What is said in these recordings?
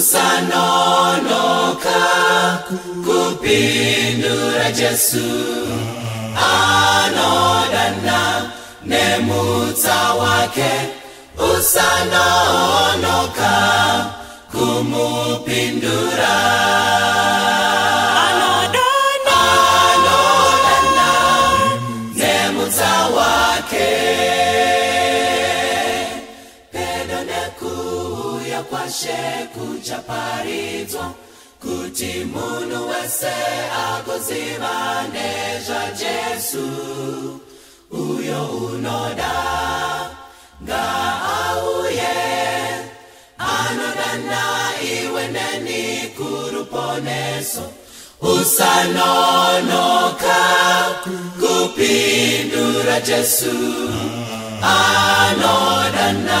usanonoka kupindura jesu anodana nemutsa wake usanonoka kumupindura pedo nekuuya kwashe kuchaparidzwa kuti munhu wese akuziva nezvajesu uyo unoda ngaauye anodana iwe neni kuruponeso usanonoka kupindura jesu anodana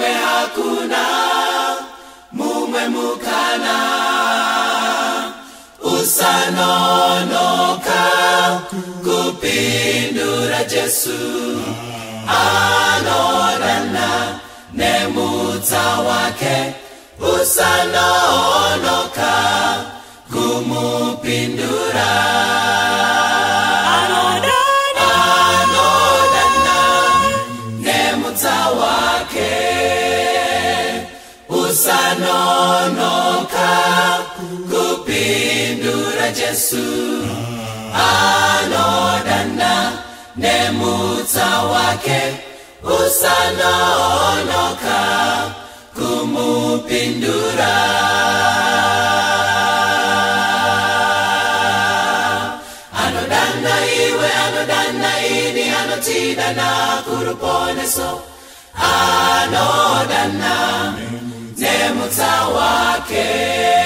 mumwe hakuna mumwe mukana usanonoka kupindura jesu anorana nemutsa wake usanonoka kumupindura anononka kupindura jesu anodana nemutsa wake usanononka kumupindura anodana iwe anodana ini anotidana kuruponeso anodana uta wake